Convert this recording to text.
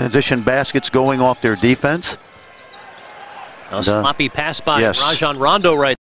transition baskets going off their defense. A sloppy pass by yes. Rajon Rondo right